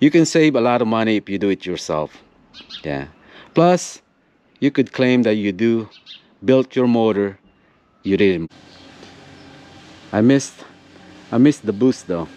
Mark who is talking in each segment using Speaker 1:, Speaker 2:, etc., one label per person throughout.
Speaker 1: you can save a lot of money if you do it yourself. Yeah. Plus you could claim that you do built your motor. You didn't. I missed I missed the boost though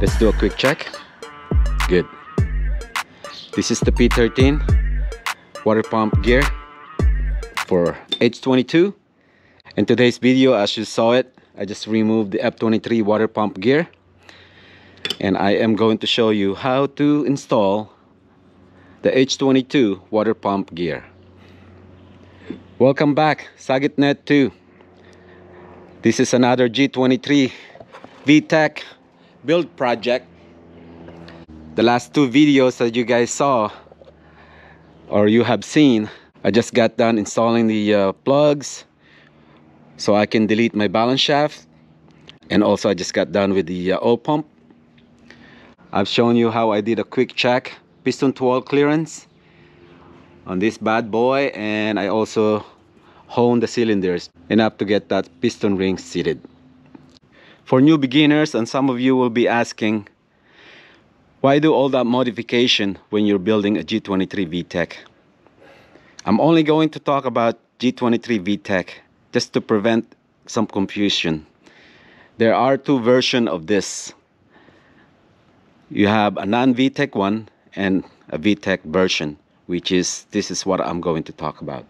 Speaker 1: Let's do a quick check. Good. This is the P13 water pump gear for H22. In today's video, as you saw it, I just removed the F23 water pump gear. And I am going to show you how to install the H22 water pump gear. Welcome back, Sagitnet 2. This is another G23 VTEC build project. The last two videos that you guys saw or you have seen I just got done installing the uh, plugs so I can delete my balance shaft. And also I just got done with the uh, oil pump. I've shown you how I did a quick check piston to oil clearance on this bad boy and I also honed the cylinders enough to get that piston ring seated. For new beginners and some of you will be asking why do all that modification when you're building a G23 VTEC I'm only going to talk about G23 VTEC just to prevent some confusion. There are two versions of this. You have a non-VTEC one and a VTEC version which is this is what I'm going to talk about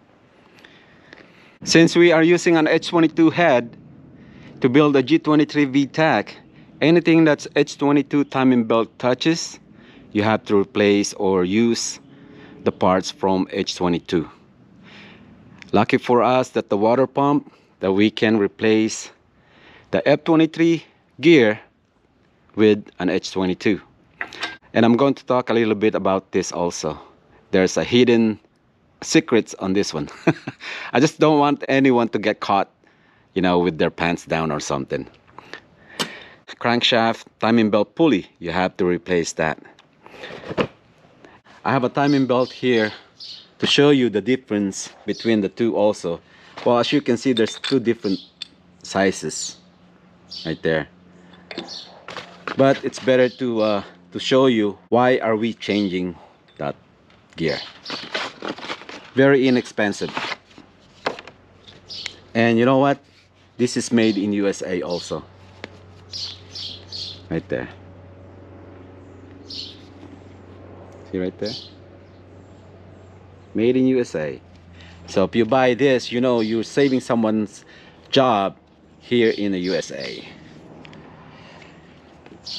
Speaker 1: since we are using an H22 head to build a G23 VTEC, anything that's H22 timing belt touches, you have to replace or use the parts from H22. Lucky for us that the water pump, that we can replace the F23 gear with an H22. And I'm going to talk a little bit about this also. There's a hidden secrets on this one. I just don't want anyone to get caught you know, with their pants down or something. Crankshaft, timing belt pulley, you have to replace that. I have a timing belt here to show you the difference between the two also. Well, as you can see, there's two different sizes right there. But it's better to, uh, to show you why are we changing gear. Very inexpensive. And you know what? This is made in USA also. Right there. See right there? Made in USA. So if you buy this, you know you're saving someone's job here in the USA.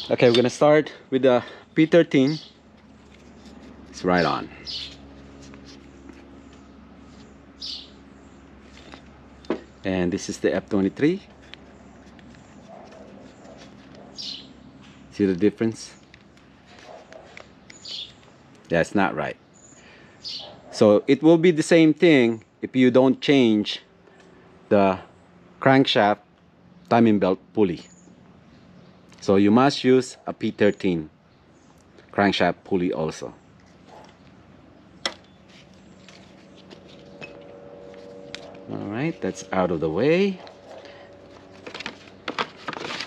Speaker 1: Okay, we're gonna start with the P13. It's right on. and this is the F23 see the difference? That's not right. So it will be the same thing if you don't change the crankshaft timing belt pulley. So you must use a P13 crankshaft pulley also all right that's out of the way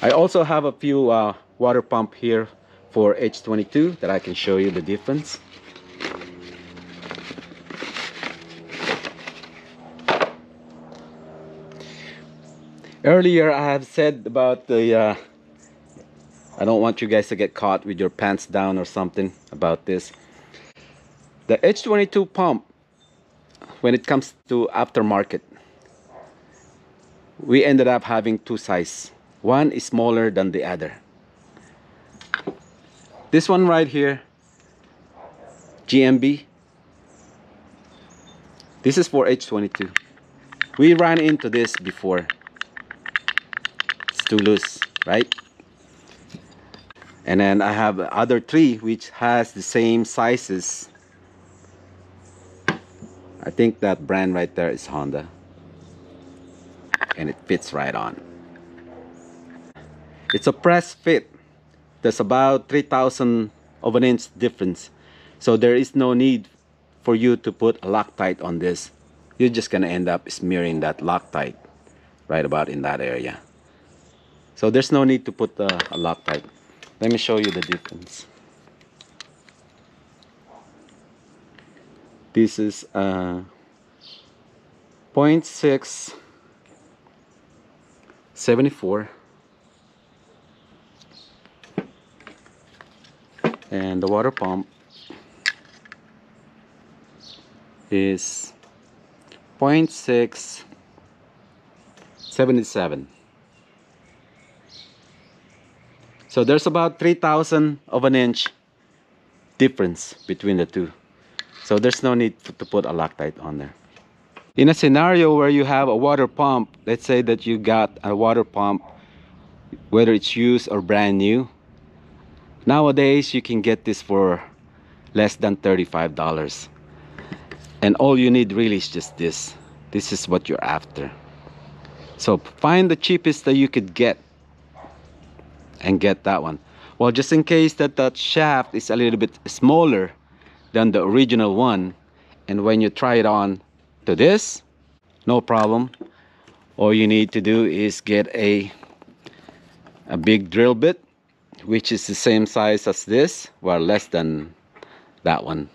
Speaker 1: I also have a few uh, water pump here for H22 that I can show you the difference. Earlier I have said about the uh, I don't want you guys to get caught with your pants down or something about this. The H22 pump when it comes to aftermarket we ended up having two sizes. One is smaller than the other. This one right here, GMB. This is for H22. We ran into this before. It's too loose, right? And then I have other three which has the same sizes. I think that brand right there is Honda. And it fits right on. It's a press fit. There's about 3000 of an inch difference. So there is no need for you to put a Loctite on this. You're just gonna end up smearing that Loctite right about in that area. So there's no need to put a, a Loctite. Let me show you the difference. This is uh, 0.6 74 and the water pump is 0.677 so there's about 3000 of an inch difference between the two. So there's no need to, put a Loctite on there in a scenario where you have a water pump let's say that you got a water pump whether it's used or brand new Nowadays, you can get this for less than $35. And all you need really is just this. This is what you're after. So find the cheapest that you could get and get that one. Well, just in case that that shaft is a little bit smaller than the original one, and when you try it on to this, no problem. All you need to do is get a, a big drill bit which is the same size as this well less than that one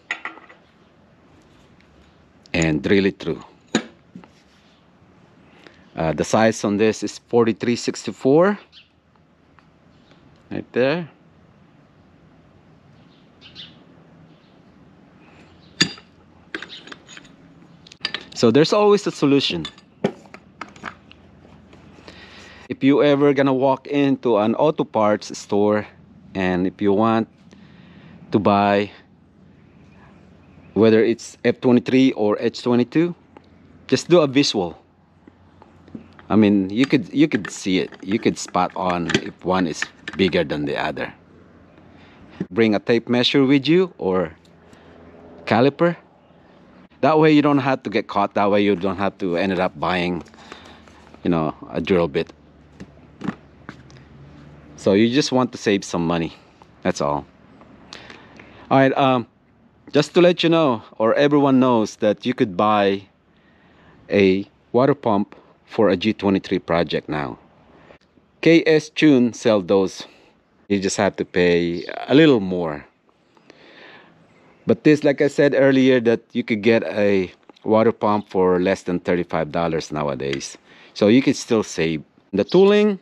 Speaker 1: and drill it through uh, the size on this is 4364 right there so there's always a solution. If you ever gonna walk into an auto parts store and if you want to buy whether it's F23 or H22 just do a visual. I mean you could you could see it. You could spot on if one is bigger than the other. Bring a tape measure with you or caliper that way you don't have to get caught. That way you don't have to end up buying you know a drill bit. So you just want to save some money. That's all. All right um just to let you know or everyone knows that you could buy a water pump for a G23 project now. KS Tune sell those. You just have to pay a little more but this like I said earlier that you could get a water pump for less than $35 nowadays. So you could still save. The tooling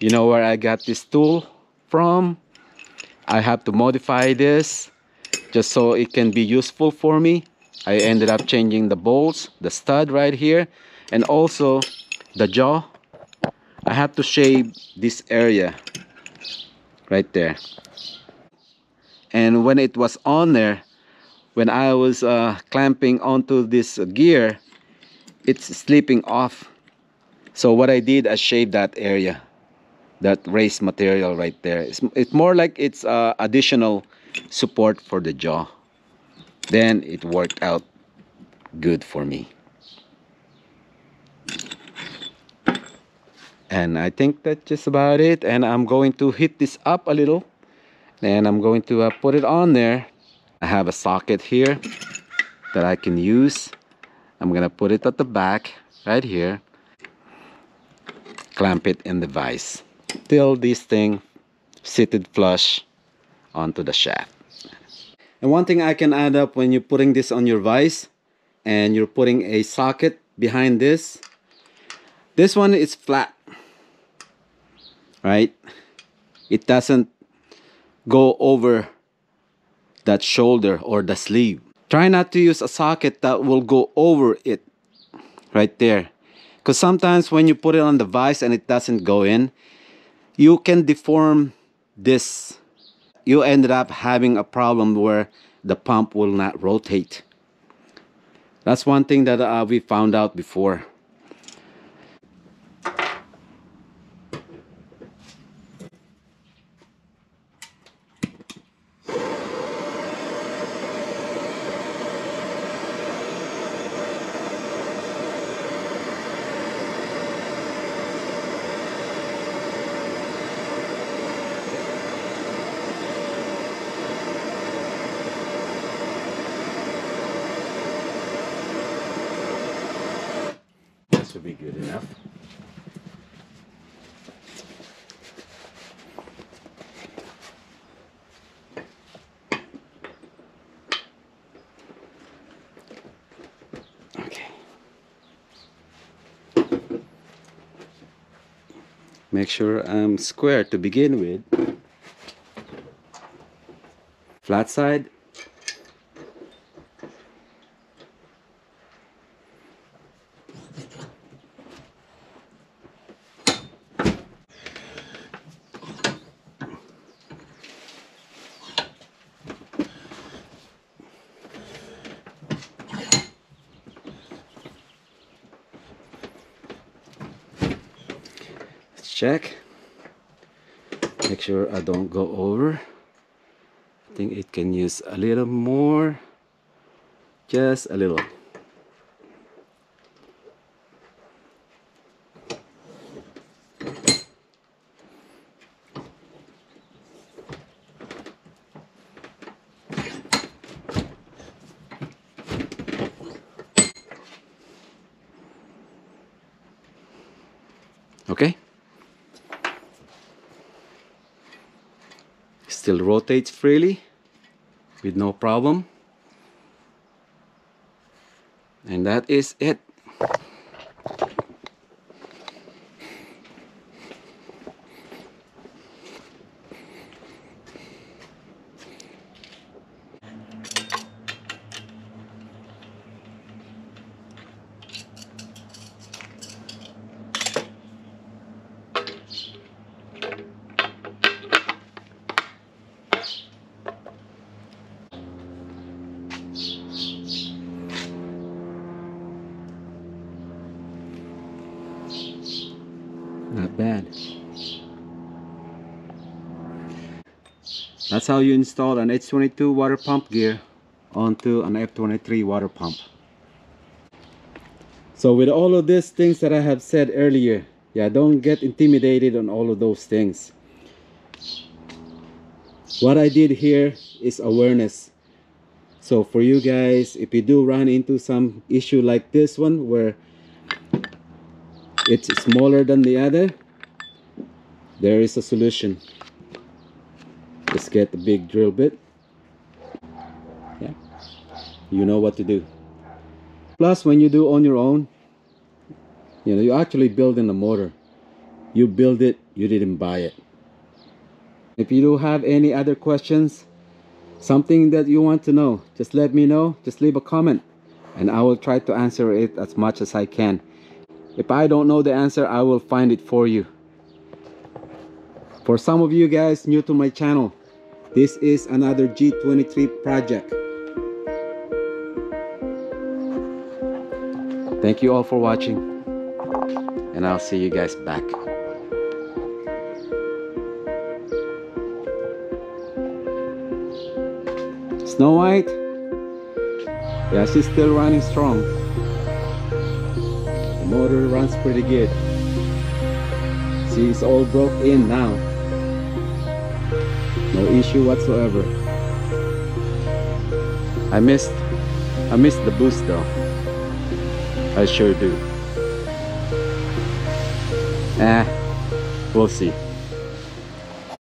Speaker 1: you know where I got this tool from? I have to modify this just so it can be useful for me. I ended up changing the bolts the stud right here and also the jaw. I have to shave this area right there and when it was on there when I was uh, clamping onto this gear it's slipping off. So what I did I shaved that area that raised material right there. It's, it's more like it's uh, additional support for the jaw. Then it worked out good for me. And I think that's just about it. And I'm going to hit this up a little and I'm going to uh, put it on there I have a socket here that I can use I'm gonna put it at the back right here clamp it in the vise till this thing seated flush onto the shaft. And one thing I can add up when you're putting this on your vise and you're putting a socket behind this, this one is flat, right? It doesn't go over that shoulder or the sleeve. Try not to use a socket that will go over it right there. Because sometimes when you put it on the vise and it doesn't go in, you can deform this. You ended up having a problem where the pump will not rotate. That's one thing that uh, we found out before. Make sure I'm square to begin with. Flat side check. Make sure I don't go over. I think it can use a little more. Just a little okay still rotates freely with no problem. And that is it Not bad. That's how you install an H22 water pump gear onto an F23 water pump. So with all of these things that I have said earlier, yeah, don't get intimidated on all of those things. What I did here is awareness. So for you guys, if you do run into some issue like this one where it's smaller than the other. There is a solution. Let's get the big drill bit. Yeah. You know what to do. Plus when you do on your own you know you actually building a motor. You build it you didn't buy it. If you do have any other questions something that you want to know just let me know. Just leave a comment and I will try to answer it as much as I can if I don't know the answer, I will find it for you. For some of you guys new to my channel, this is another G23 project. Thank you all for watching, and I'll see you guys back. Snow White, yeah, she's still running strong motor runs pretty good. See it's all broke in now. No issue whatsoever. I missed I missed the boost though. I sure do. Eh we'll see